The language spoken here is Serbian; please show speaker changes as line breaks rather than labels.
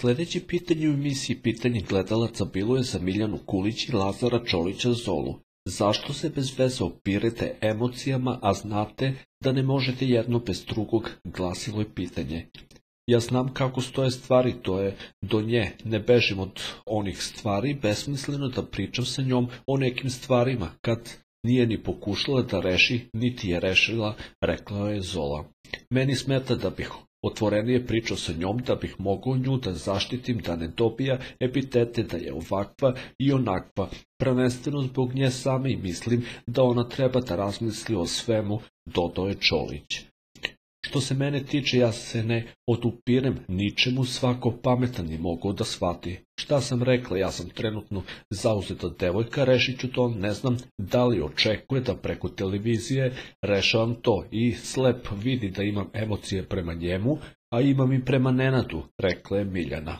Sljedeće pitanje u emisiji Pitanje gledalaca bilo je za Miljanu Kulić i Lazara Čolića Zolu. Zašto se bez veze opirete emocijama, a znate da ne možete jedno bez drugog, glasilo je pitanje. Ja znam kako stoje stvari, to je do nje, ne bežim od onih stvari, besmisleno da pričam sa njom o nekim stvarima, kad nije ni pokušala da reši, niti je rešila, rekla je Zola. Meni smeta da bih otvorenije pričao sa njom da bih mogao nju da zaštitim da ne dobija epitete da je ovakva i onakva, prvenstveno zbog nje same i mislim da ona treba da razmisli o svemu, dodao je Čolić. Što se mene tiče, ja se ne odupirem ničemu, svako pametan je mogao da shvati. Šta sam rekla, ja sam trenutno zauzeta devojka, rešit ću to, ne znam da li očekuje da preko televizije rešavam to i slep vidi da imam emocije prema njemu, a imam i prema Nenadu, rekla je Miljana.